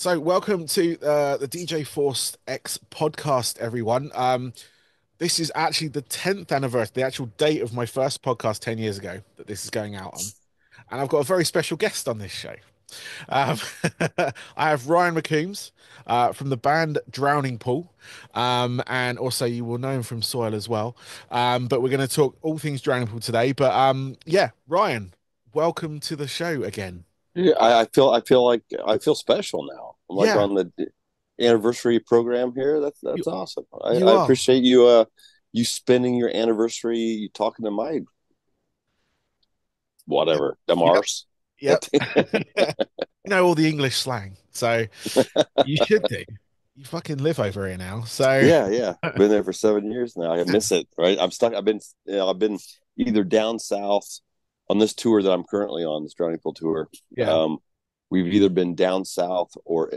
So, welcome to uh, the DJ Force X podcast, everyone. Um, this is actually the 10th anniversary, the actual date of my first podcast 10 years ago that this is going out on. And I've got a very special guest on this show. Um, I have Ryan McCombs uh, from the band Drowning Pool. Um, and also, you will know him from Soil as well. Um, but we're going to talk all things Drowning Pool today. But um, yeah, Ryan, welcome to the show again. Yeah, I, I feel I feel like I feel special now. I'm like Yeah, on the anniversary program here. That's that's you, awesome. I, I appreciate you uh you spending your anniversary talking to my whatever Yep. Demars. Yep. You know all the English slang. So you should do. You fucking live over here now. So Yeah, yeah. Been there for seven years now. I miss it. Right. I'm stuck. I've been you know, I've been either down south on this tour that I'm currently on, this Drowning Pool tour. yeah, Um, we've either been down south or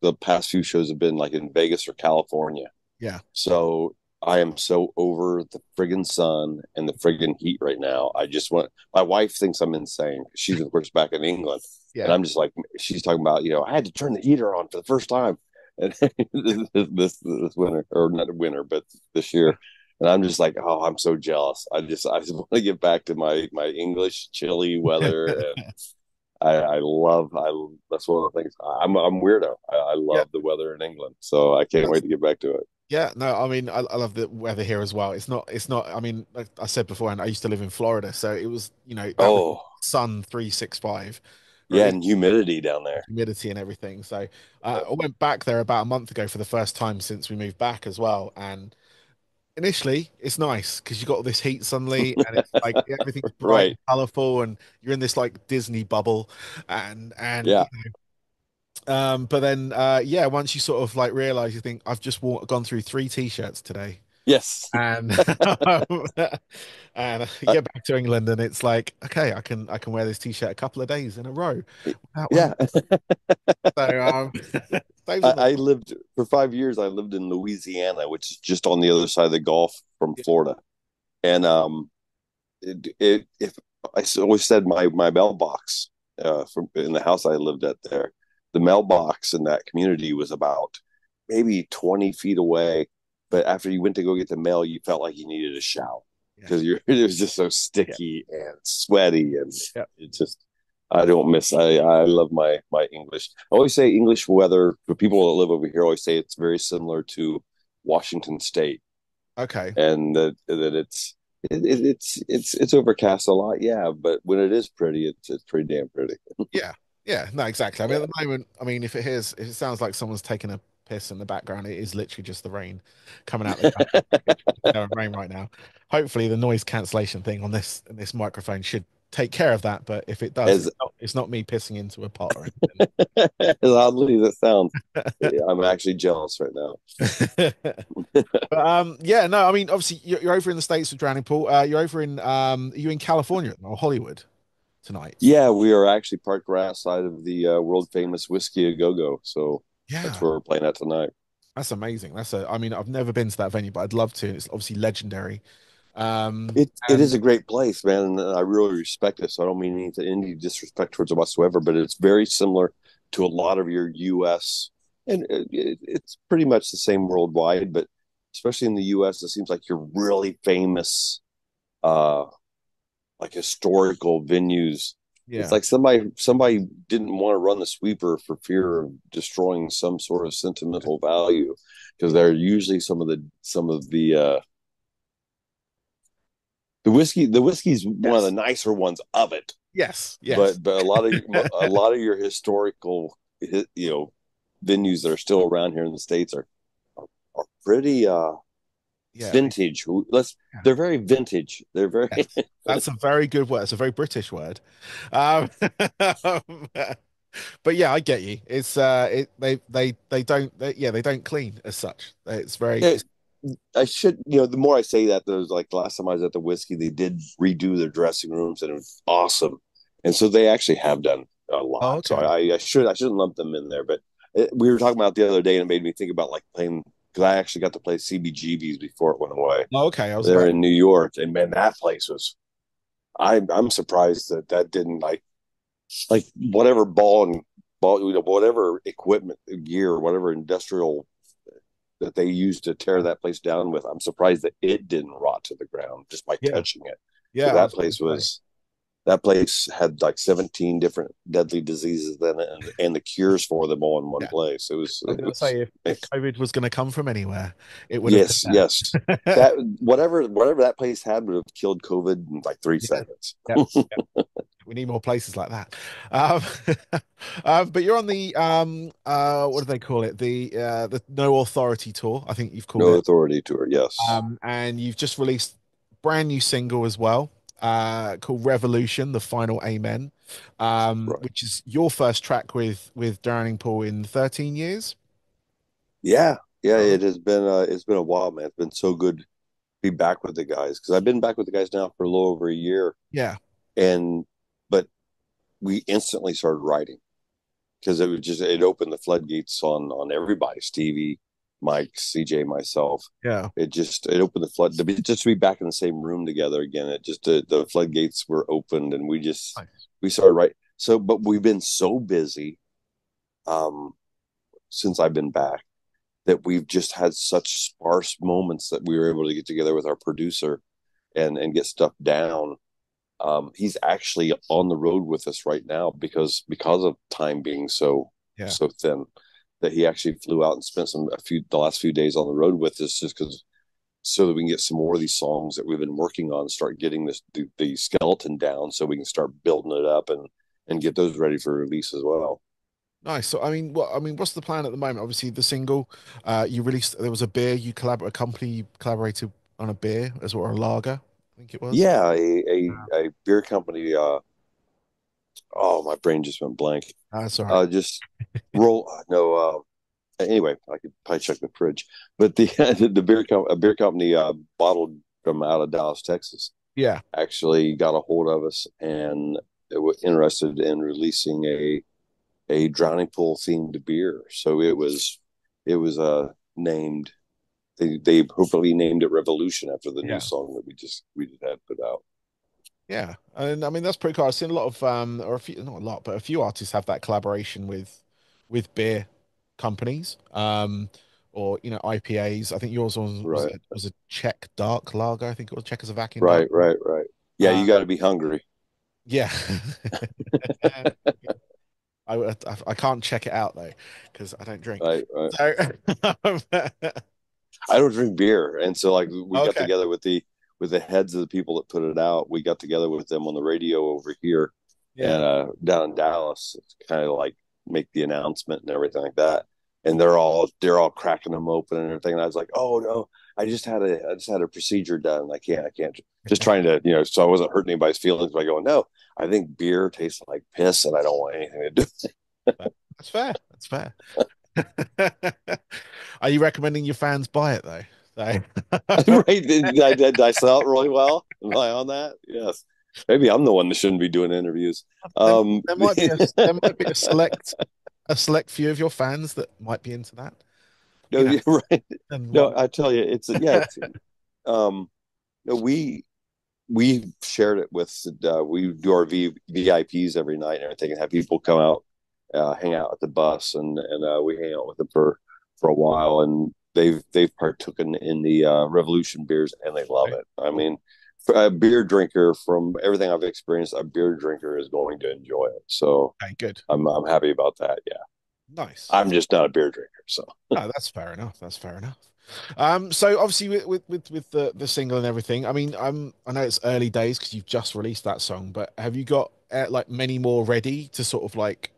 the past few shows have been like in Vegas or California. yeah, So I am so over the friggin' sun and the friggin' heat right now. I just want my wife thinks I'm insane. She's of course back in England, and I'm just like she's talking about, you know, I had to turn the heater on for the first time and this, this this winter or not winter, but this year. And I'm just like, oh, I'm so jealous. I just I just want to get back to my my English chilly weather. And I, I love I that's one of the things I'm I'm weirdo. I, I yeah, love the weather in England, so I can't wait to get back to it. yeah. No, I mean, I, I love the weather here as well. It's not, it's not. I mean, like I said before, and I used to live in Florida, so it was, you know, Oh, sun 365, Yeah, and humidity down there. Humidity and everything. So uh, I went back there about a month ago for the first time since we moved back as well. And initially, it's nice because you got all this heat suddenly, and it's like everything's bright and colorful, and you're in this like Disney bubble, and and Yeah. Um, but then, uh, yeah, once you sort of like realize, you think I've just gone through three t-shirts today, Yes. and and you get back to England, and it's like, okay, I can I can wear this t-shirt a couple of days in a row yeah. So um, I, I lived for five years. I lived in Louisiana, which is just on the other side of the Gulf from Florida. And um, it, it if I always said my my mailbox uh, from in the house I lived at there, the mailbox in that community was about maybe 20 feet away. But after you went to go get the mail, you felt like you needed a shower yeah, because you're it was just so yeah, sticky and sweaty and yeah, it just I don't miss I I love my my English. I always say English weather for people that live over here always say it's very similar to Washington State okay, and that that it's it, it, it's it's it's overcast a lot, yeah, but when it is pretty, it's it's pretty damn pretty. yeah, yeah, no, exactly. I mean, Yeah. at the moment, I mean, if it is, if it sounds like someone's taking a piss in the background, it is literally just the rain coming out the. It's rain right now. Hopefully, the noise cancellation thing on this this microphone should take care of that. But if it does, As it's not, it's not me pissing into a pot or anything. as oddly as it sounds, I'm actually jealous right now. But um, yeah, no, I mean, obviously, you're, you're over in the States with Drowning Pool. Uh, you're over in um, are you in California or Hollywood tonight? Yeah, we are actually parked right outside of the uh, world famous Whisky a Go Go, so that's where we're playing at tonight. that's amazing. That's a, I mean, I've never been to that venue, but I'd love to. It's obviously legendary. Um, It it is a great place, man, and I really respect it. So I don't mean any, any disrespect towards it whatsoever, but it's very similar to a lot of your U.S. and it, it, it's pretty much the same worldwide, but especially in the U.S., it seems like you're really famous, uh, like historical venues. It's like somebody somebody didn't want to run the sweeper for fear of destroying some sort of sentimental value because they're usually some of the some of the uh the whiskey the whiskey's one of the nicer ones of it. Yes, yes, but but a lot of a lot of your historical you know venues that are still around here in the states are are, are pretty uh yeah, vintage let's yeah. they're very vintage they're very Yes. That's a very good word. It's a very British word. Um, but yeah, I get you. It's uh, it they they they don't they, yeah they don't clean as such. It's very yeah, I should, you know, the more I say that, there's like last time I was at the whiskey, they did redo their dressing rooms and it was awesome. And so they actually have done a oh, lot. So. I, I should, I shouldn't lump them in there, but it, we were talking about the other day and it made me think about like playing because I actually got to play CBGBs before it went away. Oh, okay. I was They're in New York, and man, that place was. I I'm surprised that that didn't like like whatever ball and ball, you know, whatever equipment, gear, whatever industrial that they used to tear that place down with. I'm surprised that it didn't rot to the ground just by yeah. touching it. Yeah, that place was that place had like 17 different deadly diseases it and, and the cures for them all in one yeah. place. It was, it was say if, if, COVID was going to come from anywhere, it would. Yes, yes. that whatever whatever that place had would have killed COVID in like three yeah. seconds. Yeah. we need more places like that. Um, uh, but you're on the um, uh, what do they call it? The uh, the No Authority tour. I think you've called No it. Authority tour. Yes. Um, and you've just released brand new single as well uh, called Revolution, the final Amen, um, right. which is your first track with with Drowning Pool in 13 years. Yeah, yeah, it has been uh, it's been a while, man. It's been so good to be back with the guys because I've been back with the guys now for a little over a year. Yeah, and but we instantly started writing because it was just it opened the floodgates on on everybody, Stevie, Mike, CJ, myself. Yeah. It just it opened the flood to be just to be back in the same room together again. It just uh, the floodgates were opened and we just nice. we started right. So, but we've been so busy, um, since I've been back that we've just had such sparse moments that we were able to get together with our producer and and get stuff down. Um, he's actually on the road with us right now because because of time being so yeah. so thin that he actually flew out and spent some a few the last few days on the road with us just because so that we can get some more of these songs that we've been working on start getting this the, the, skeleton down so we can start building it up and and get those ready for release as well. Nice. So i mean what i mean what's the plan at the moment? Obviously the single uh you released there was a beer you collaborate a company you collaborated on a beer as well a lager i think it was. Yeah a a, a beer company uh oh my brain just went blank that's all right. Uh, just roll. no. Uh, anyway, I could probably check the fridge, but the the beer com- a beer company uh, bottled from out of Dallas, Texas. Yeah, actually got a hold of us and were interested in releasing a a drowning pool themed beer. So it was it was uh named they they appropriately named it Revolution after the yeah. new song that we just we just had put out. Yeah, and I mean that's pretty cool. I've seen a lot of um, or a few, not a lot, but a few artists have that collaboration with with beer companies, um, or you know IPAs. I think yours was right. was, a, was a Czech dark lager. I think it was Czechoslovakian. Right, right, right. Yeah, you got to be hungry. Yeah. I, I, I can't check it out though because I don't drink. Right, right. So, I don't drink beer, and so like we okay. got together with the with the heads of the people that put it out. We got together with them on the radio over here yeah. and uh, down in Dallas, kind of like make the announcement and everything like that. And they're all they're all cracking them open and everything. And I was like, oh no, I just had a I just had a procedure done. I can't I can't just trying to you know so I wasn't hurting anybody's feelings by going no. I think beer tastes like piss and I don't want anything to do. That's fair. That's fair. Are you recommending your fans buy it though? right? I, did I sell it really well? Am I on that? Yes. Maybe I'm the one that shouldn't be doing interviews. Um, there, might be a, there might be a select a select few of your fans that might be into that. No, you know, right. No, I tell you, it's yeah. It's, um, no, we we shared it with uh, we do our v, VIPs every night and everything, and have people come out, uh, hang out at the bus, and and uh, we hang out with them for for a while, and they've they've partaken in the uh, Revolution beers and they love it. I mean, a beer drinker, from everything I've experienced, a beer drinker is going to enjoy it. So, good. I'm I'm happy about that. Yeah. Nice. I'm just not a beer drinker, so. no, that's fair enough. That's fair enough. Um, so obviously with, with with with, the the single and everything, I mean, I'm I know it's early days because you've just released that song, but have you got uh, like many more ready to sort of like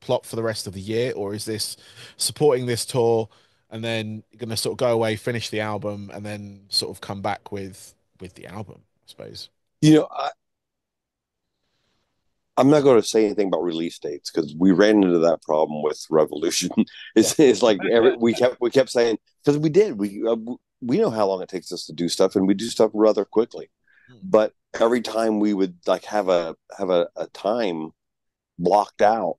plot for the rest of the year, or is this supporting this tour? And then you're gonna sort of go away, finish the album, and then sort of come back with with the album, I suppose. You know, I, I'm not going to say anything about release dates because we ran into that problem with Revolution. it's, yeah. it's like every, we kept we kept saying because we did we uh, we know how long it takes us to do stuff and we do stuff rather quickly, hmm. but every time we would like have a have a, a time blocked out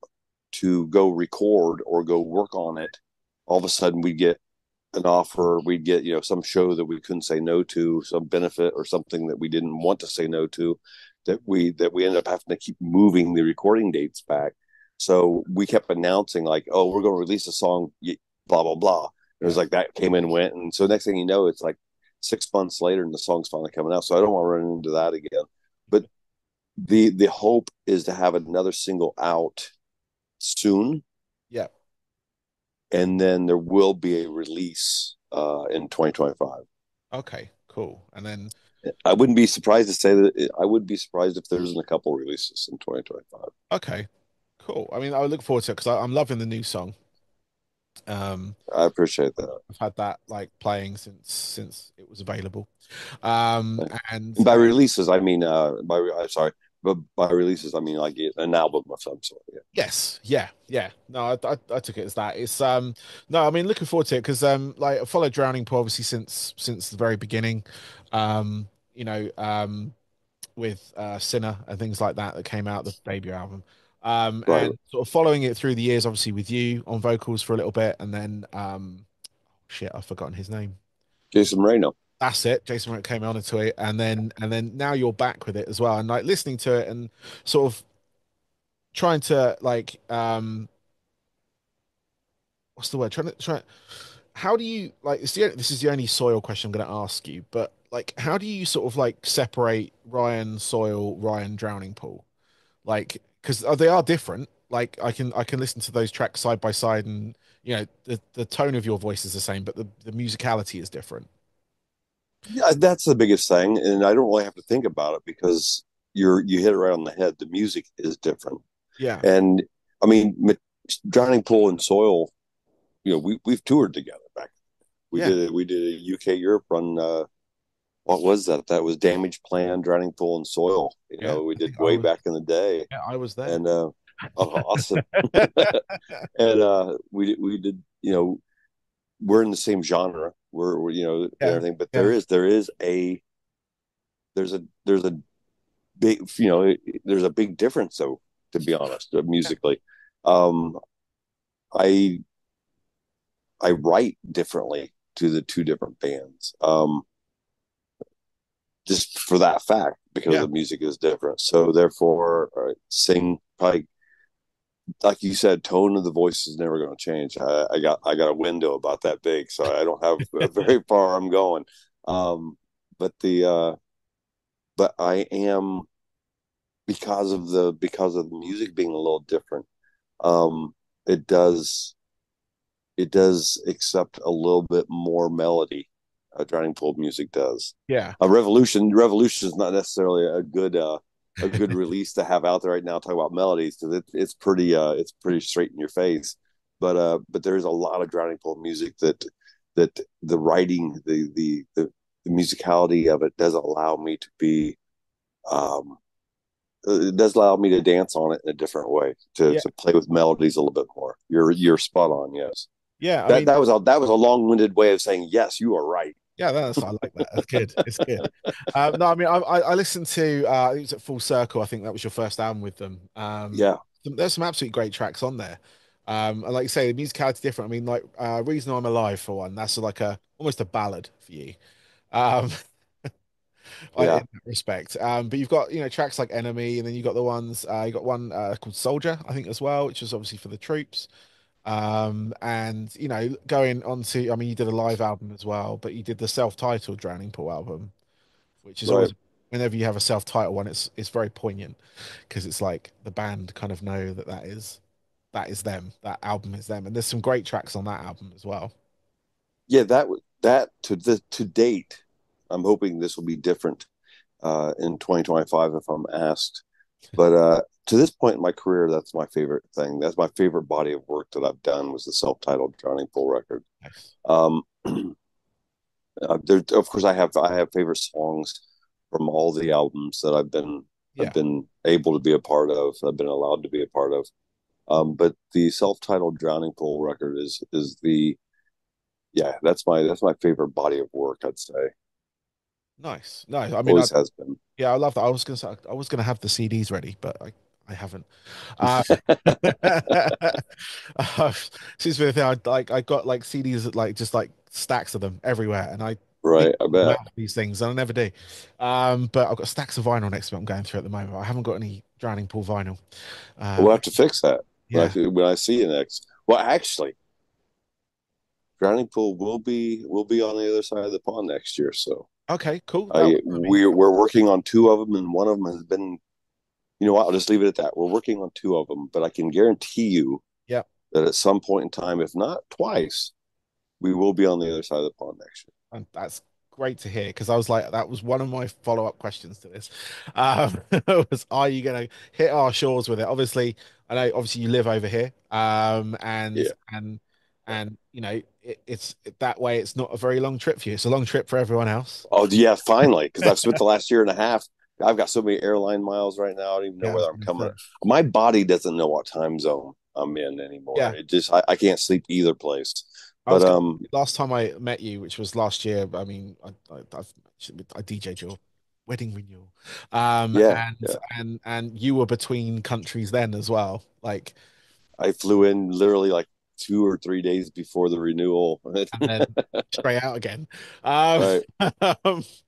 to go record or go work on it all of a sudden we'd get an offer we'd get you know some show that we couldn't say no to some benefit or something that we didn't want to say no to that we that we ended up having to keep moving the recording dates back So we kept announcing like, oh, we're going to release a song, blah blah blah. It was like that came and went, and so next thing you know, it's like six months later, and the song's finally coming out. So I don't want to run into that again. But the the hope is to have another single out soon. And then there will be a release uh, in 2025. Okay, cool. And then I wouldn't be surprised to say that it, I would be surprised if there's a couple releases in 2025. Okay, cool. I mean, I look forward to it because I'm loving the new song. Um, I appreciate that. I've had that like playing since since it was available. Um, and, and by releases, I mean uh, by I'm sorry, but by releases, I mean like an album of some sort. Yeah. Yes, yeah, yeah. No, I, I, I, took it as that. It's um, no, I mean looking forward to it because um, like I followed Drowning Pool obviously since since the very beginning. Um, you know, um, with uh, Sinner and things like that that came out the debut album. Um, right. and sort of following it through the years, obviously with you on vocals for a little bit, and then um, shit, I've forgotten his name. Jason Moreno. That's it. Jason Moreno came on into it, and then and then now you're back with it as well, and like listening to it and sort of trying to like um, what's the word? Trying to try. How do you like? The, this is the only soil question I'm going to ask you, but like, how do you sort of like separate Ryan Soil, Ryan Drowning Pool? Like, because they are different. Like I can I can listen to those tracks side by side, and you know the the tone of your voice is the same, but the the musicality is different. Yeah, that's the biggest thing, and I don't really have to think about it because you're you hit it right on the head. The music is different. Yeah, and I mean, Drowning Pool and Soil, you know, we we've toured together back. We yeah. did we did a UK Europe run uh, what was that? That was Damageplan, Drowning Pool, and Soil. You yeah, know, we did way was, back in the day. Yeah, I was there. And uh, oh, awesome. and uh, we we did. You know, we're in the same genre. We're, we're you know yeah, everything, but yeah. there is there is a there's a there's a big you know there's a big difference though to be honest uh, musically. Um, I I write differently to the two different bands. Um, just for that fact because yeah. the music is different. So therefore, uh, sing probably like you said, tone of the voice is never going to change. I, I, got I got a window about that big, so I don't have very far I'm going. Um, but the uh, but I am because of the because of the music being a little different. Um, it does it does accept a little bit more melody uh, Drowning Pool music does. Yeah, a Revolution Revolution is not necessarily a good uh, a good release to have out there right now. Talk about melodies because it, it's pretty uh, it's pretty straight in your face. But uh, but there's a lot of Drowning Pool music that that the writing the the the, the musicality of it does allow me to be um it does allow me to dance on it in a different way to, yeah. to play with melodies a little bit more. You're you're spot on. Yes. Yeah. I that mean, that was a that was a long winded way of saying yes. You are right. Yeah, that's I like that. That's good. It's good. Um, no, I mean, I, I listened to uh, it was at Full Circle. I think that was your first album with them. Um, yeah, there's some absolutely great tracks on there. Um, and like you say, the musicality different. I mean, like uh, "Reason I'm Alive" for one. That's like a almost a ballad for you. Um, yeah. in that respect. Um, but you've got you know tracks like "Enemy," and then you got the ones uh, you got one uh, called "Soldier," I think as well, which is obviously for the troops. Um, and you know, going on to, I mean, you did a live album as well, but you did the self-titled Drowning Pool album, which is right. always whenever you have a self-titled one, it's it's very poignant because it's like the band kind of know that that is that is them, that album is them, and there's some great tracks on that album as well. Yeah, that that to the to date, I'm hoping this will be different uh, in 2025 if I'm asked. But uh, to this point in my career, that's my favorite thing. That's my favorite body of work that I've done was the self-titled Drowning Pool record. Nice. Um, uh, there, of course, I have I have favorite songs from all the albums that I've been yeah. I've been able to be a part of. I've been allowed to be a part of. Um, but the self-titled Drowning Pool record is is the yeah that's my that's my favorite body of work. I'd say. Nice, nice. I mean, always I, has been. Yeah, I love that. I was gonna say I was gonna have the CDs ready, but I I haven't. Uh, uh, since the thing, I like I got like CDs that like just like stacks of them everywhere, and I right I bet these things, and I never do. Um, but I've got stacks of vinyl next to me. I'm going through at the moment. I haven't got any Drowning Pool vinyl. Uh, we'll have to fix that. when, I, when I see you next. Well, actually, Drowning Pool will be will be on the other side of the pond next year. So okay, cool. I, we're we're working on two of them, and one of them has been. You know what? I'll just leave it at that. We're working on two of them, but I can guarantee you, yeah, that at some point in time, if not twice, we will be on the other side of the pond next year. And that's great to hear because I was like, that was one of my follow up questions to this. Um, was are you going to hit our shores with it? Obviously, I know obviously you live over here, um, and yeah. and and you know it, it's that way. It's not a very long trip for you. It's a long trip for everyone else. Oh yeah, finally, because I've spent the last year and a half. I've got so many airline miles right now. I don't even know yeah, where I'm coming. My body doesn't know what time zone I'm in anymore. Yeah. It just I, I can't sleep either place. But um, last time I met you, which was last year, I mean, I I, I've, I DJed your wedding renewal, um, yeah, and yeah. and and you were between countries then as well. Like, I flew in literally like two or three days before the renewal, and then straight out again. Um, right.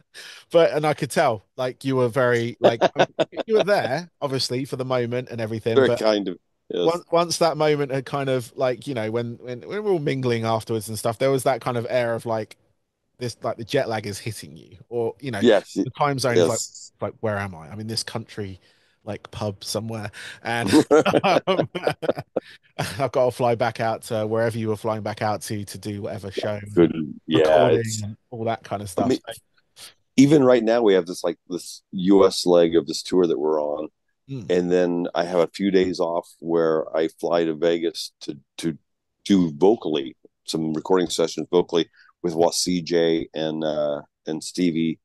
but and I could tell like you were very like you were there obviously for the moment and everything. Very but kind of Yes. Once, once that moment had kind of like you know when, when when we're all mingling afterwards and stuff, there was that kind of air of like this like the jet lag is hitting you, or you know, yes, the time zone yes. is like like where am I? I'm in this country like pub somewhere, and um, I've got to fly back out to wherever you were flying back out to to do whatever show, Good. yeah, all that kind of stuff. I mean, even right now, we have this like this U.S. leg of this tour that we're on, Mm. And then I have a few days off where I fly to Vegas to to do vocally some recording sessions vocally with what CJ and uh, and Stevie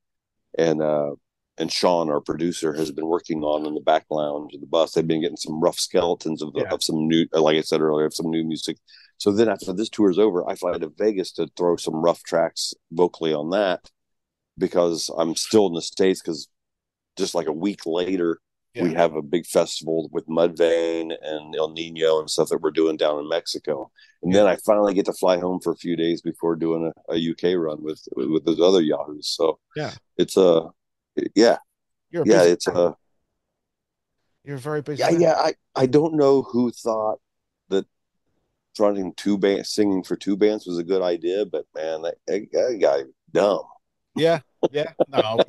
and uh, and Sean, our producer, has been working on in the back lounge of the bus. They've been getting some rough skeletons of the, yeah. of some new, like I said earlier, of some new music. So then after this tour is over, I fly to Vegas to throw some rough tracks vocally on that because I'm still in the states. Because just like a week later, yeah. We have a big festival with Mudvayne and Ill Niño and stuff that we're doing down in Mexico. And yeah. then I finally get to fly home for a few days before doing a, a UK run with with those other Yahoos. So yeah, it's a yeah, a yeah, it's a you're very busy. Yeah, yeah. I I don't know who thought that running two bands, singing for two bands was a good idea, but man, that, that guy dumb. Yeah, yeah. No,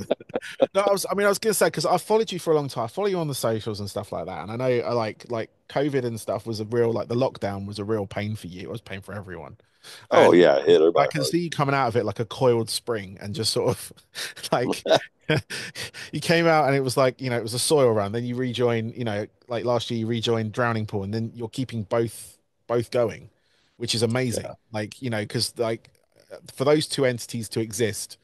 no. I was. I mean, I was gonna say because I followed you for a long time. I follow you on the socials and stuff like that, and I know I like like COVID and stuff was a real like the lockdown was a real pain for you. It was pain for everyone. Oh and yeah, hit I can see you coming out of it like a coiled spring and just sort of like you came out and it was like you know it was a soil run. Then you rejoin. You know, like last year you rejoined Drowning Pool, and then you're keeping both both going, which is amazing. Yeah. Like you know because like uh, for those two entities to exist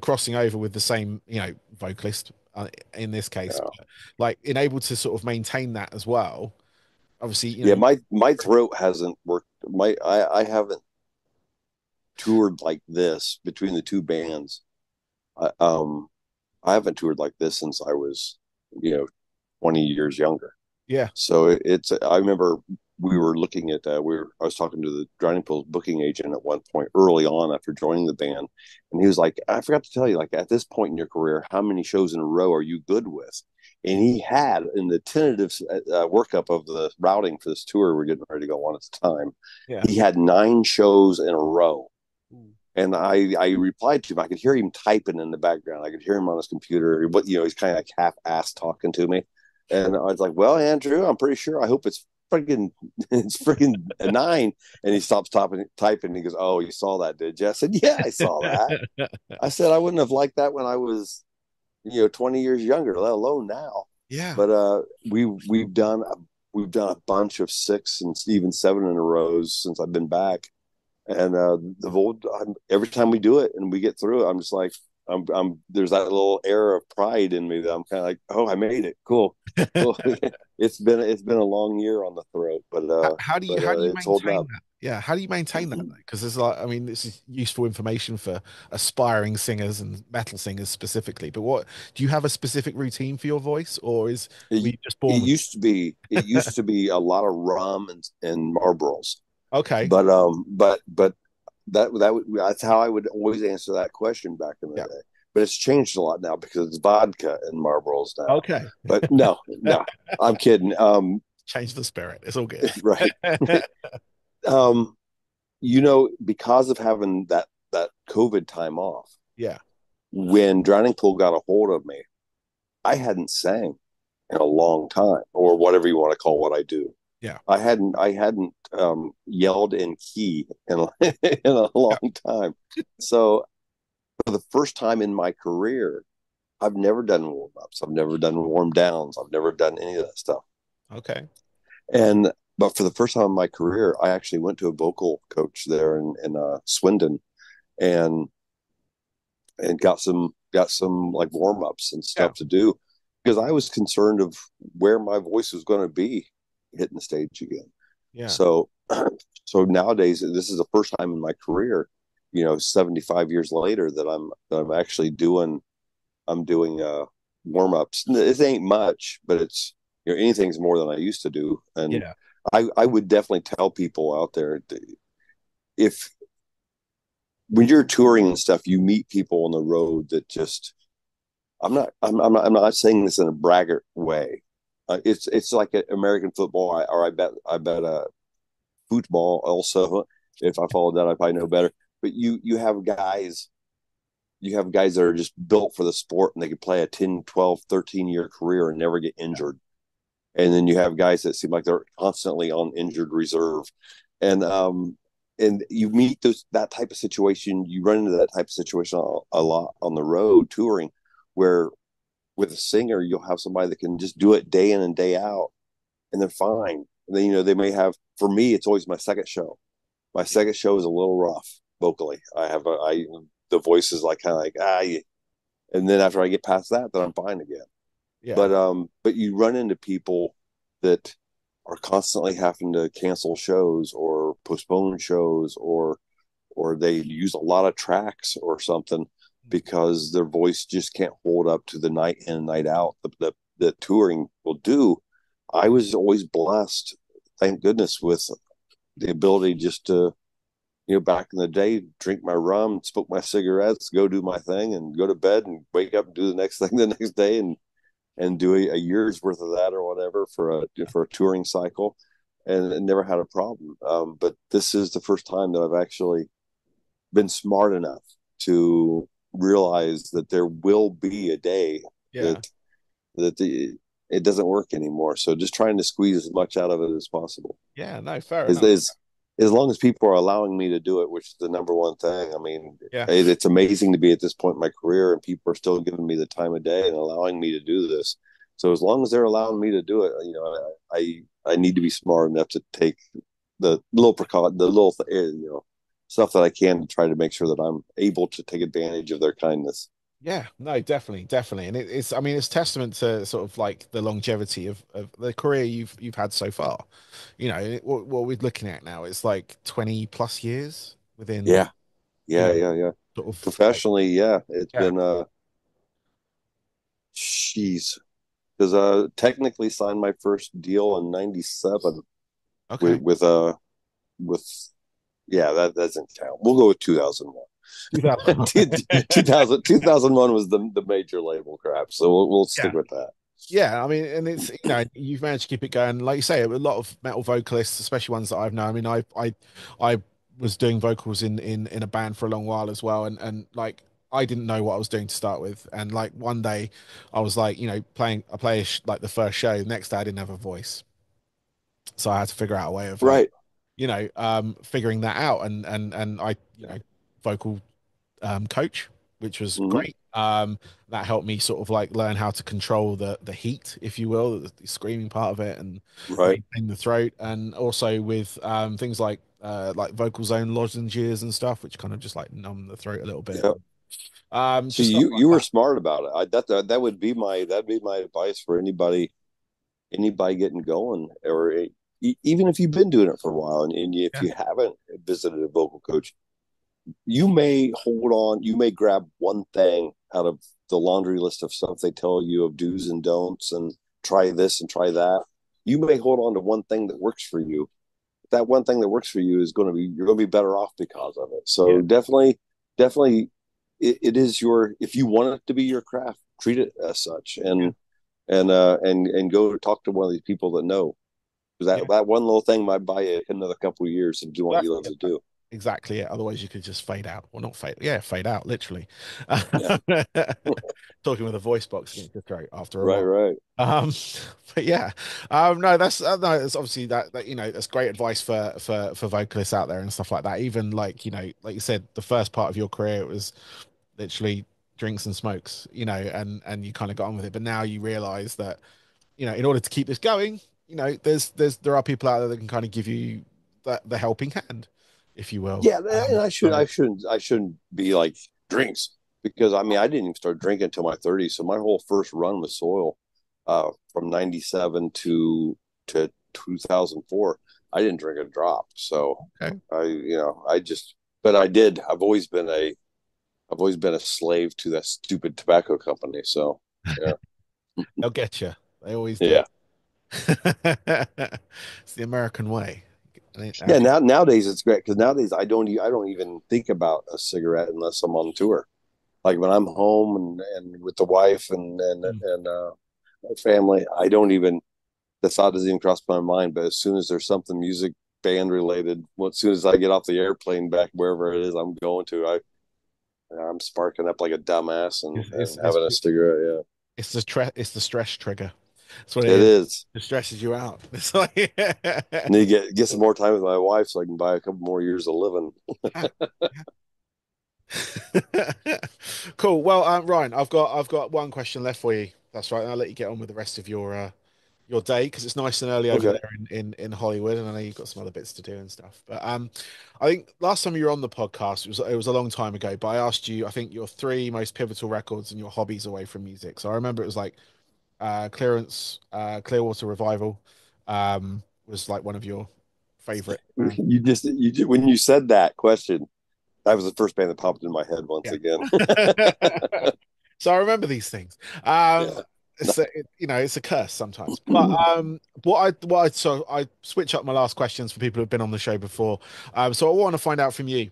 crossing over with the same, you know, vocalist uh, in this case, yeah. like enabled to sort of maintain that as well. Obviously, you know, yeah, my my throat hasn't worked. My I I haven't toured like this between the two bands. I, um, I haven't toured like this since I was, you know, twenty years younger. Yeah. So it's I remember we were looking at uh, we were I was talking to the Drowning Pool's booking agent at one point early on after joining the band, and he was like, "I forgot to tell you, like at this point in your career, how many shows in a row are you good with?" And he had in the tentative uh, workup of the routing for this tour we're getting ready to go on at the time, yeah. he had nine shows in a row. Mm. And I, I replied to him. I could hear him typing in the background. I could hear him on his computer. But you know, he's kind of like half-ass talking to me. And I was like, "Well, Andrew, I'm pretty sure. I hope it's freaking it's freaking a nine. And he stops typing typing. He goes oh you saw that did you i said yeah i saw that. I said i wouldn't have liked that when i was you know 20 years younger let alone now. Yeah. But uh we we've done we've done a bunch of six and even seven in a rows since i've been back. And uh the old every time we do it and we get through it i'm just like I'm, I'm there's that little air of pride in me that I'm kind of like, oh, I made it, cool. cool. It's been it's been a long year on the throat, but uh, how do you but, how do you uh, maintain that? Yeah, how do you maintain that? Because there's like, I mean, this is useful information for aspiring singers and metal singers specifically. But what do you have a specific routine for your voice, or is it, just born? It used to be it used to be a lot of rum and and Marlboros. Okay, but um, but but that that would, that's how I would always answer that question back in the yeah. day. But it's changed a lot now because it's vodka and Marlboros now. Okay, but no, no, I'm kidding. Um, change the spirit. It's all good. right. um, you know, because of having that that COVID time off. Yeah. When Drowning Pool got a hold of me, I hadn't sang in a long time, or whatever you want to call what I do. Yeah. I hadn't I hadn't um, yelled in key in a, in a long yeah. time. So the first time in my career, I've never done warm ups. I've never done warm downs. I've never done any of that stuff. Okay. And but for the first time in my career, I actually went to a vocal coach there in in uh, Swindon, and and got some got some like warm ups and stuff yeah. to do because I was concerned of where my voice was going to be hitting the stage again. Yeah. So so nowadays this is the first time in my career, you know, 75 years later that I'm that I'm actually doing I'm doing uh warm ups. It ain't much, but it's you know anything's more than I used to do. And yeah. I I would definitely tell people out there if when you're touring and stuff, you meet people on the road that just I'm not I'm, I'm not I'm not saying this in a braggart way. Uh, it's it's like American football, or I, bet I bet uh, football also. If I followed that, I probably know better. But you you have guys, you have guys that are just built for the sport, and they can play a 10, 12, 13 year career and never get injured. And then you have guys that seem like they're constantly on injured reserve, and um, and you meet those that type of situation. You run into that type of situation a, a lot on the road touring, where with a singer, you'll have somebody that can just do it day in and day out, and they're fine. And then you know they may have. For me, it's always my second show. My second show is a little rough vocally. I have a I the voice is like kind of like ah, and then after I get past that, then I'm fine again. Yeah. But um, but you run into people that are constantly having to cancel shows or postpone shows or or they use a lot of tracks or something because their voice just can't hold up to the night in and night out that the, the touring will do. I was always blessed, thank goodness, with the ability just to, you know, back in the day, drink my rum, smoke my cigarettes, go do my thing, and go to bed and wake up and do the next thing the next day, and and do a, a year's worth of that or whatever for a for a touring cycle, and, and never had a problem. Um, but this is the first time that I've actually been smart enough to realize that there will be a day yeah. that that the, it doesn't work anymore. So just trying to squeeze as much out of it as possible. Yeah, no, fair is, is, as long as people are allowing me to do it, which is the number one thing. I mean, yeah. it, it's amazing to be at this point in my career and people are still giving me the time of day and allowing me to do this. So as long as they're allowing me to do it, you know, I I, I need to be smart enough to take the little precaution, the little eh, you know stuff that I can to try to make sure that I'm able to take advantage of their kindness. Yeah, no, definitely, definitely, and it, it's I mean it's testament to sort of like the longevity of, of the career you've you've had so far. You know, it, what, what we're looking at now is like twenty plus years within. Yeah, yeah, you know, yeah, yeah. Sort of professionally, yeah, it's yeah. been uh, jeez, because I technically signed my first deal in '97. Okay. With, with uh, with yeah, that doesn't count. We'll go with 2001. 2000, 2001 was the, the major label crap. So we'll, we'll stick yeah. with that. Yeah, I mean, and it's you know you've managed to keep it going. Like you say, a lot of metal vocalists, especially ones that I've known. I mean, I I I was doing vocals in in in a band for a long while as well, and and like I didn't know what I was doing to start with. And like one day, I was like, you know, playing I play like the first show. Next day, I didn't have a voice, so I had to figure out a way of right. Like, you know, um, figuring that out. And and and I, you know, vocal um, coach, which was mm-hmm. great. Um, that helped me sort of like learn how to control the the heat, if you will, the, the screaming part of it, and right in the throat, and also with um, things like uh, like Vocalzone lozenges and stuff, which kind of just like numb the throat a little bit. Um, so you like you were smart about it. I, that, that that would be my that'd be my advice for anybody anybody getting going or even if you've been doing it for a while and, and if yeah. you haven't visited a vocal coach, you may hold on, you may grab one thing out of the laundry list of stuff they tell you of do's and don'ts and try this and try that. You may hold on to one thing that works for you. That one thing that works for you is going to be, you're going to be better off because of it. So yeah. definitely, definitely, it, it is your, if you want it to be your craft, treat it as such and, yeah. and, uh, and, and go talk to one of these people that know that, yeah. that one little thing might buy you another couple of years and do what you love to do exactly it. Otherwise, you could just fade out. Well, not fade. Yeah, fade out. Literally. Yeah. Talking with a voice box your throat after a right, while. right. Um, but yeah, um, no, that's uh, no, it's obviously that, that you know that's great advice for for for vocalists out there and stuff like that. Even like you know, like you said, the first part of your career it was literally drinks and smokes, you know, and and you kind of got on with it. But now you realize that you know, in order to keep this going, you know, there's there's there are people out there that can kind of give you the, the helping hand if you will. Yeah, and I should, I shouldn't, I shouldn't be like drinks because I mean I didn't even start drinking until my 30s. So my whole first run with soil, uh, from '97 to to 2004, I didn't drink a drop. So okay. I, you know, I just, but I did. I've always been a, I've always been a slave to that stupid tobacco company. So yeah, they'll get you. They always do. Yeah. it's the American way yeah, now nowadays it's great because nowadays I don't I don't even think about a cigarette unless I'm on tour. Like when I'm home and, and with the wife and and mm. and uh, family, I don't even the thought doesn't even cross my mind. But as soon as there's something music band related, well, as soon as I get off the airplane back wherever it is I'm going to, I I'm sparking up like a dumbass and, it's, and having a cigarette. Yeah, it's the it's the stress trigger. That's what it, it is. It stresses you out. It's like I need to get get some more time with my wife so I can buy a couple more years of living. cool. Well, um, Ryan, I've got I've got one question left for you. That's right. And I'll let you get on with the rest of your uh, your day because it's nice and early over okay. there in, in, in Hollywood, and I know you've got some other bits to do and stuff. But um, I think last time you were on the podcast it was it was a long time ago. But I asked you, I think your three most pivotal records and your hobbies away from music. So I remember it was like uh, Clearance, uh, Clearwater Revival um, was like one of your favorite. You just you when you said that question, that was the first band that popped in my head once yeah. again. so I remember these things. Um, yeah. It's a, it, you know it's a curse sometimes. But um, what I what I so I switch up my last questions for people who've been on the show before. Um, so I want to find out from you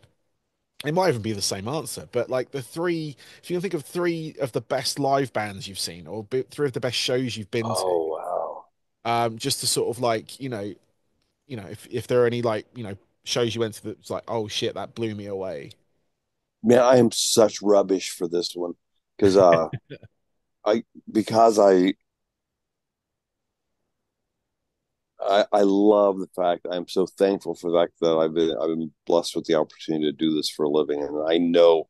it might even be the same answer, but like the three, if you can think of three of the best live bands you've seen, or three of the best shows you've been oh, to, wow. um, just to sort of like you know, you know, if if there are any like you know shows you went to that's like, oh shit, that blew me away. Man, I am such rubbish for this one because uh, I because I I, I love the fact I'm so thankful for the fact that I've been I've been blessed with the opportunity to do this for a living, and I know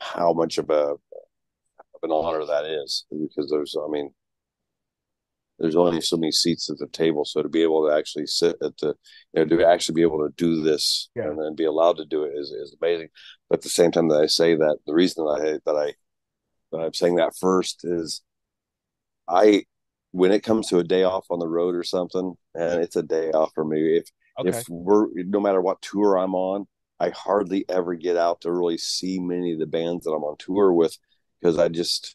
how much of a of an honor that is because there's I mean there's only so many seats at the table, so to be able to actually sit at the you know to actually be able to do this yeah. and then be allowed to do it is is amazing. But at the same time that I say that, the reason that I that I that I'm saying that first is I when it comes to a day off on the road or something, and it's a day off for me. If okay. if we're no matter what tour I'm on, I hardly ever get out to really see many of the bands that I'm on tour with because I just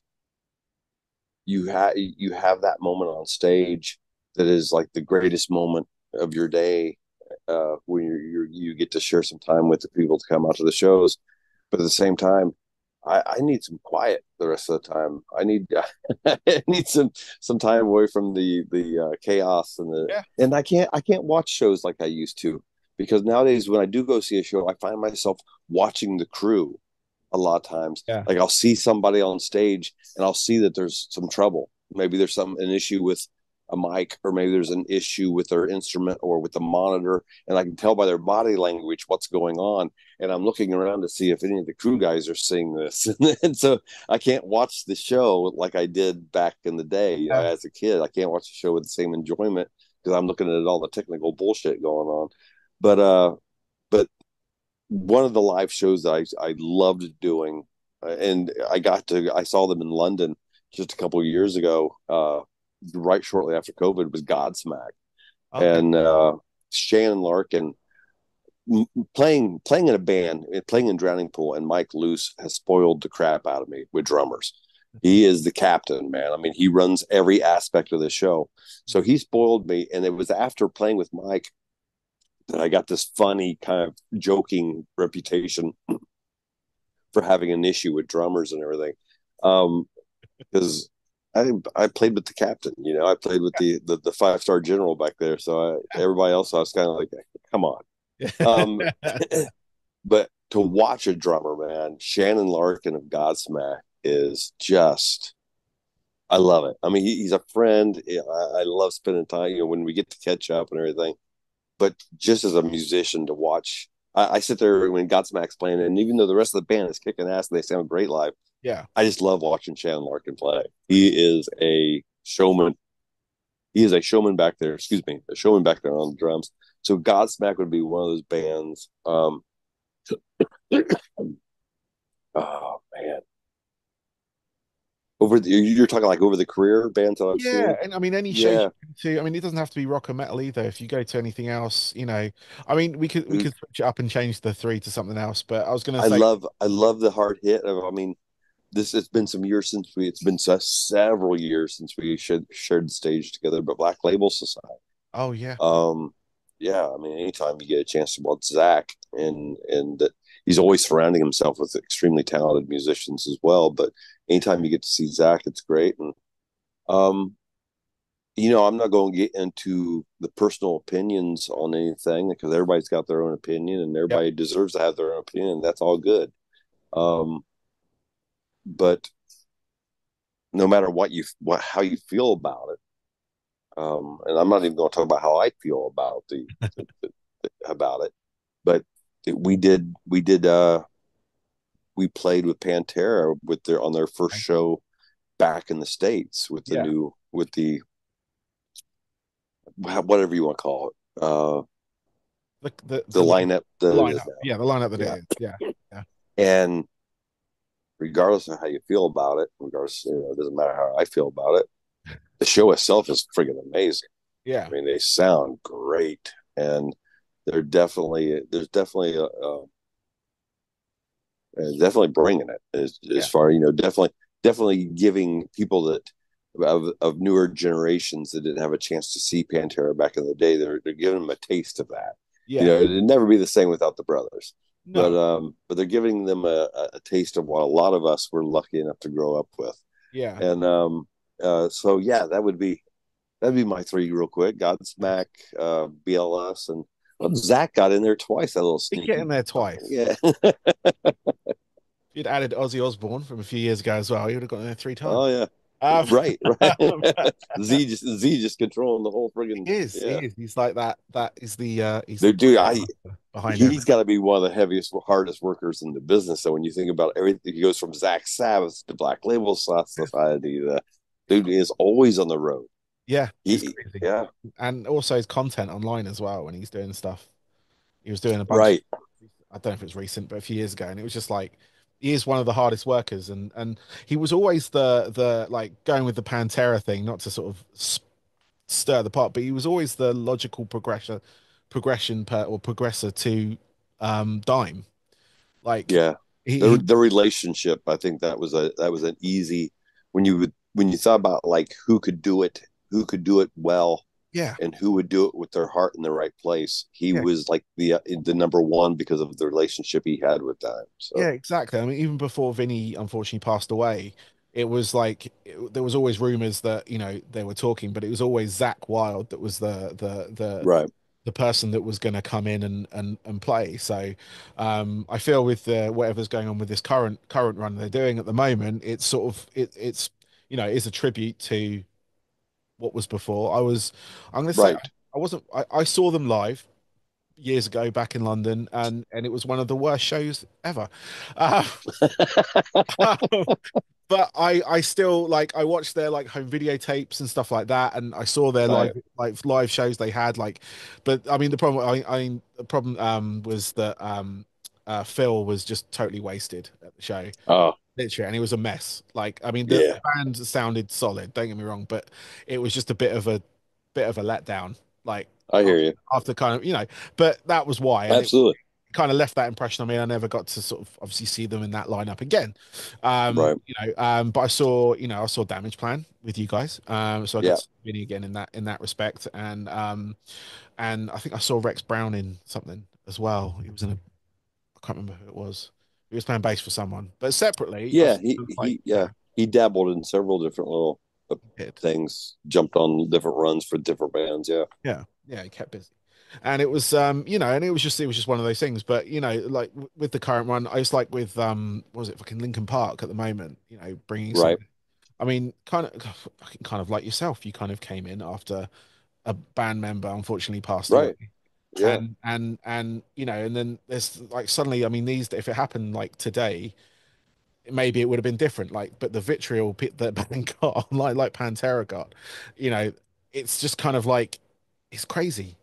you have you have that moment on stage that is like the greatest moment of your day uh, when you you you get to share some time with the people to come out to the shows, but at the same time, I, I need some quiet the rest of the time. I need I need some some time away from the the uh, chaos and the yeah. and I can't I can't watch shows like I used to because nowadays when I do go see a show, I find myself watching the crew a lot of times. Yeah. Like I'll see somebody on stage and I'll see that there's some trouble. Maybe there's some an issue with a mic or maybe there's an issue with their instrument or with the monitor and i can tell by their body language what's going on and i'm looking around to see if any of the crew guys are seeing this. And so i can't watch the show like i did back in the day you know, as a kid. I can't watch the show with the same enjoyment because i'm looking at all the technical bullshit going on. But uh but one of the live shows that i i loved doing uh, and i got to i saw them in london just a couple years ago uh right shortly after COVID was Godsmack, okay. and uh, Shannon Larkin playing playing in a band, playing in Drowning Pool, and Mike Luce has spoiled the crap out of me with drummers. He is the captain, man. I mean, he runs every aspect of the show. So he spoiled me, and it was after playing with Mike that I got this funny kind of joking reputation for having an issue with drummers and everything. Um, because I I played with the captain. You know, I played with the the, the five star general back there. So I, everybody else, I was kind of like, come on. Um, but to watch a drummer, man, Shannon Larkin of Godsmack is just. I love it. I mean, he, he's a friend. I, I love spending time. You know, when we get to catch up and everything. But just as a musician, to watch I, I sit there when Godsmack's playing, and even though the rest of the band is kicking ass and they sound great live, yeah, I just love watching Shannon Larkin play. He is a showman. He is a showman back there. Excuse me, a showman back there on the drums. So Godsmack would be one of those bands. Um, oh man, over the, you're talking like over the career bands that I've yeah seen? and i mean any show yeah. to i mean it doesn't have to be rock or metal either if you go to anything else you know i mean we could we mm. could switch it up and change the three to something else but i was gonna say i love i love the hard hit i mean this it's been some years since we it's been several years since we shared, shared the stage together but black label society oh yeah um yeah i mean anytime you get a chance to watch zakk and and that he's always surrounding himself with extremely talented musicians as well but anytime you get to see Zakk, it's great. And um, you know, I'm not going to get into the personal opinions on anything because everybody's got their own opinion and everybody yep. deserves to have their own opinion. That's all good. Um, but no matter what you what how you feel about it, um, and I'm not even going to talk about how I feel about the, the, the about it, but we did we did uh we played with Pantera with their on their first show back in the states with the yeah. new with the whatever you want to call it. Uh, the the, the, the lineup, the lineup, yeah, the lineup that yeah. Is. yeah, yeah. And regardless of how you feel about it, regardless, you know, it doesn't matter how I feel about it. The show itself is friggin' amazing. Yeah, I mean, they sound great, and they're definitely there's definitely a, a uh, definitely bringing it as, yeah. as far you know definitely definitely giving people that of, of newer generations that didn't have a chance to see Pantera back in the day they're, they're giving them a taste of that yeah. you know it'd never be the same without the brothers no. but um but they're giving them a, a taste of what a lot of us were lucky enough to grow up with yeah and um uh so yeah that would be that'd be my three real quick Godsmack uh BLS and well, Zakk got in there twice. That little sneaky. He get in there twice. Yeah. You'd added Ozzy Osbourne from a few years ago as well. You would have got in there three times. Oh yeah. Um, right, right. Z just Z just controlling the whole friggin' He is, yeah. he is. He's like that. That is the uh he's the dude. I behind he's got to be one of the heaviest, hardest workers in the business. So when you think about everything, he goes from Zakk Sabbath to Black Label Society. The dude is always on the road. Yeah, he, yeah, and also his content online as well when he's doing stuff. He was doing a bunch. Right. Of, I don't know if it's recent, but a few years ago, and it was just like he is one of the hardest workers, and and he was always the the like going with the Pantera thing, not to sort of stir the pot, but he was always the logical progression progression per or progressor to um Dime. Like yeah, he, the, the relationship. I think that was a that was an easy when you would when you thought about like who could do it who could do it well yeah and who would do it with their heart in the right place he yeah. was like the uh, the number one because of the relationship he had with them so. yeah exactly i mean even before vinnie unfortunately passed away it was like it, there was always rumors that you know they were talking but it was always Zakk Wylde that was the the the right the person that was going to come in and and and play so um i feel with uh, whatever's going on with this current current run they're doing at the moment it's sort of it, it's you know is a tribute to what was before. I was, I'm going to say, right. I wasn't. I, I saw them live years ago back in London, and and it was one of the worst shows ever. Uh, but I I still like I watched their like home videotapes and stuff like that, and I saw their right. live like live shows they had. Like, but I mean the problem I I mean the problem um was that um uh, Phil was just totally wasted at the show. Oh, literally, and it was a mess. Like, I mean, the yeah. band sounded solid. Don't get me wrong, but it was just a bit of a bit of a letdown. Like, I hear you. After kind of, you know, but that was why. Absolutely. It, kind of left that impression. I mean, I never got to sort of obviously see them in that lineup again. Um, right. You know, um, but I saw, you know, I saw Damageplan with you guys. Um, so I got yeah. Vinnie again in that in that respect, and um, and I think I saw Rex Brown in something as well. He was in a, I can't remember who it was. He was playing bass for someone, but separately. Yeah, he, like, he yeah he dabbled in several different little things, jumped on different runs for different bands. Yeah, yeah, yeah. He kept busy, and it was um, you know, and it was just it was just one of those things. But you know, like with the current one, I was like with um, what was it fucking Linkin Park at the moment? You know, bringing right. I mean, kind of, kind of like yourself. You kind of came in after a band member unfortunately passed right. away. Yeah. And and and you know, and then there's like suddenly, I mean, these if it happened like today, maybe it would have been different. Like, but the vitriol that band got, like like Pantera got, you know, it's just kind of like it's crazy,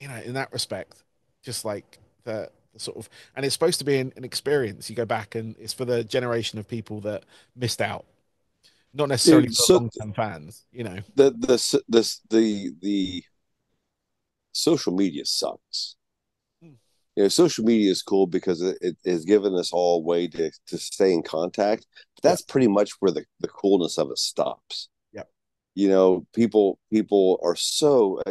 you know, in that respect. Just like the, the sort of, and it's supposed to be an, an experience. You go back and it's for the generation of people that missed out not necessarily Dude, so long-term fans. You know, the the the the the social media sucks. Hmm. You know, social media is cool because it, it has given us all a way to to stay in contact. But that's pretty much where the the coolness of it stops. Yeah, you know, people people are so.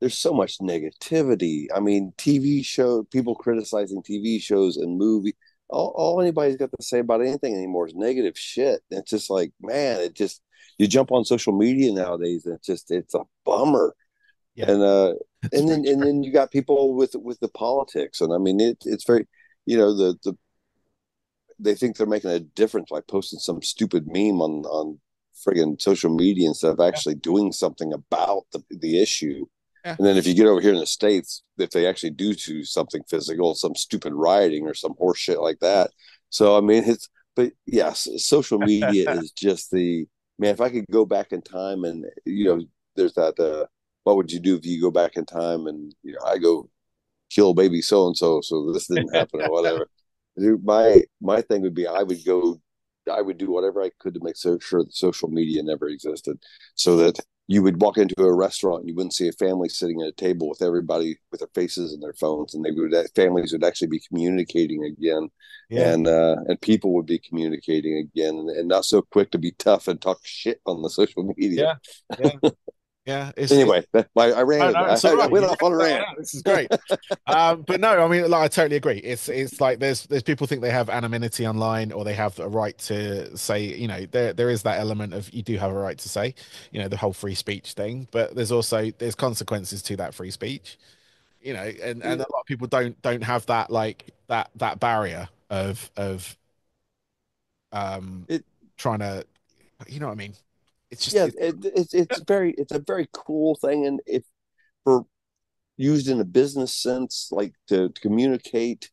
there's so much negativity. I mean, TV show people criticizing TV shows and movie all, all anybody's got to say about anything anymore is negative shit. It's just like, man, it just you jump on social media nowadays and it's just it's a bummer. Yeah. And uh and then and then you got people with with the politics and I mean it it's very you know the the they think they're making a difference by posting some stupid meme on on friggin' social media instead of actually doing something about the the issue. Yeah. And then if you get over here in the states, if they actually do do something physical, some stupid rioting or some horse shit like that. So I mean, it's but yes, social media is just the man. If I could go back in time and you know, there's that. Uh, what would you do if you go back in time and you know I go kill baby so and so so this didn't happen or whatever. My my thing would be I would go I would do whatever I could to make sure that social media never existed, so that you would walk into a restaurant and you wouldn't see a family sitting at a table with everybody with their faces and their phones and they would families would actually be communicating again yeah. and uh, and people would be communicating again and, and, not so quick to be tough and talk shit on the social media yeah, yeah. Yeah. anyway, my, I ran. No, no, I, I, went off on a rant. this is great. um, but no, I mean, like, I totally agree. It's it's like there's there's people think they have anonymity online or they have a right to say. You know, there there is that element of you do have a right to say. You know, the whole free speech thing. But there's also there's consequences to that free speech. You know, and and a lot of people don't don't have that like that that barrier of of um it, trying to. You know what I mean? It's just yeah, it, it's it's very it's a very cool thing, and if for used in a business sense, like to, to communicate,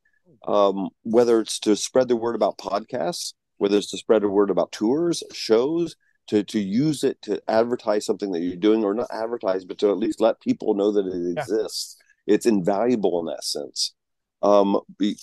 um, whether it's to spread the word about podcasts, whether it's to spread the word about tours, shows, to to use it to advertise something that you're doing, or not advertise, but to at least let people know that it yeah. exists. It's invaluable in that sense. Um, the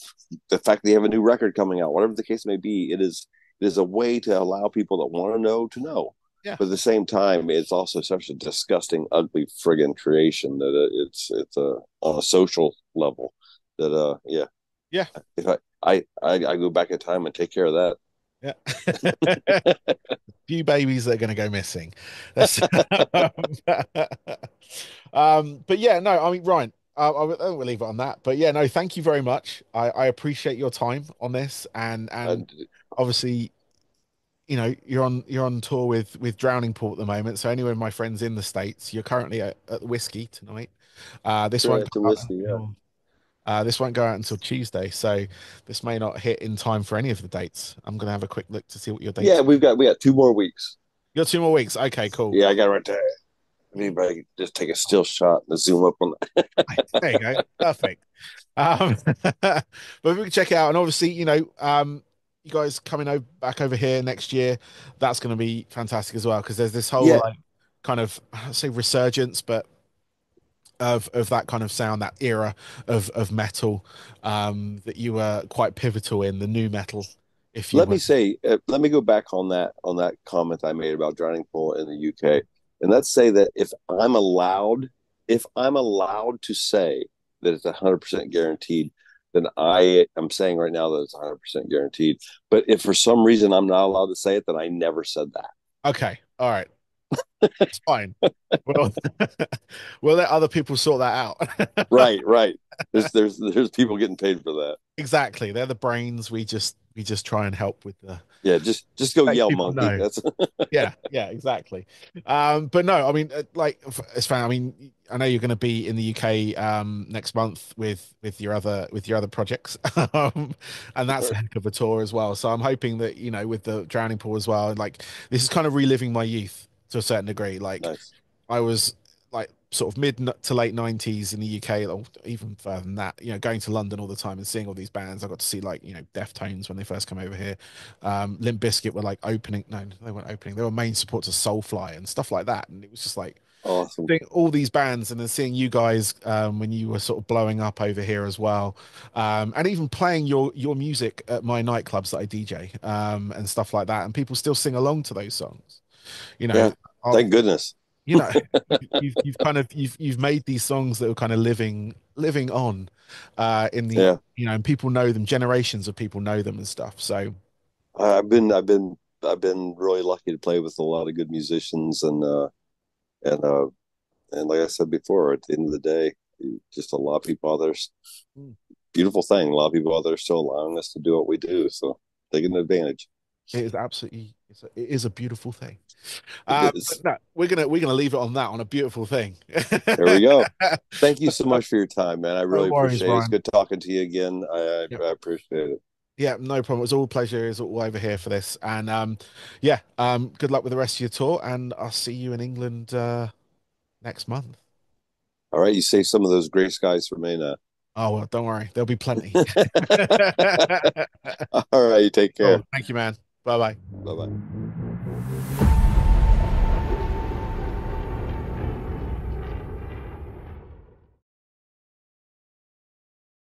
fact that they have a new record coming out, whatever the case may be, it is it is a way to allow people that want to know to know. Yeah. But at the same time, it's also such a disgusting, ugly friggin' creation that it's it's a on a social level that uh yeah yeah if I I I, I go back in time and take care of that yeah few babies that are going to go missing um but yeah no I mean Ryan uh, I will leave it on that. But yeah, no, thank you very much. I, I appreciate your time on this, and and obviously you know you're on you're on tour with with Drowning Pool at the moment. So anyway, my friends in the states, you're currently at, Whisky tonight. Uh, this Whisky, until, uh, this won't go out until Tuesday, so this may not hit in time for any of the dates. I'm gonna have a quick look to see what your dates. Yeah, we've got we got two more weeks. You got two more weeks. Okay, cool. Yeah, I got right there. Anybody just take a still shot and zoom up on that. there you go. Perfect. Um, but we can check it out, and obviously, you know, um, you guys coming over, back over here next year, that's going to be fantastic as well because there's this whole yeah. like kind of I say resurgence, but of of that kind of sound, that era of of metal um, that you were quite pivotal in the nu metal. If you let me say, uh, let me go back on that on that comment I made about Drowning Pool in the UK, and let's say that if I'm allowed, if I'm allowed to say that it's hundred percent guaranteed then I am saying right now that it's 100% guaranteed. But if for some reason I'm not allowed to say it, then I never said that. Okay. All right. it's fine. We'll, we'll let other people sort that out. right, right. There's there's there's people getting paid for that. Exactly. They're the brains. We just we just try and help with the Yeah, just just go yell monkey. know. That's Yeah, yeah, exactly. Um, but no, I mean, uh, like it's fine. I mean, I know you're going to be in the UK um next month with with your other with your other projects, um, and that's a heck of a tour as well. So I'm hoping that you know with the Drowning Pool as well, like this is kind of reliving my youth to a certain degree. Like nice. I was sort of mid to late 90s in the UK, or even further than that, you know, going to London all the time and seeing all these bands. I got to see like, you know, Deftones when they first come over here. Um, Limp Bizkit were like opening, no, they weren't opening, they were main supporters of Soulfly and stuff like that. And it was just like Awesome. seeing all these bands and then seeing you guys um, when you were sort of blowing up over here as well. Um, and even playing your your music at my nightclubs that I DJ um, and stuff like that. And people still sing along to those songs. You know, Yeah. Thank goodness. You know you've you've kind of you've you've made these songs that are kind of living living on uh in the Yeah. you know and people know them generations of people know them and stuff so I've been I've been I've been really lucky to play with a lot of good musicians and uh and uh and like I said before, at the end of the day, just a lot of people out there. Mm. Beautiful thing. A lot of people out there still allowing us to do what we do. So taking advantage. it is absolutely it's a, it is a beautiful thing uh, no we're gonna we're gonna leave it on that on a beautiful thing There we go. Thank you so much for your time, man. I really worries, appreciate it. It's good talking to you again. I, I, Yep. I appreciate it. yeah no problem it's all pleasure it's all over here for this and um yeah um good luck with the rest of your tour and i'll see you in england uh next month All right, you save some of those gray skies for me now. oh well don't worry there'll be plenty All right, you take care. Cool. thank you man bye bye Bye bye.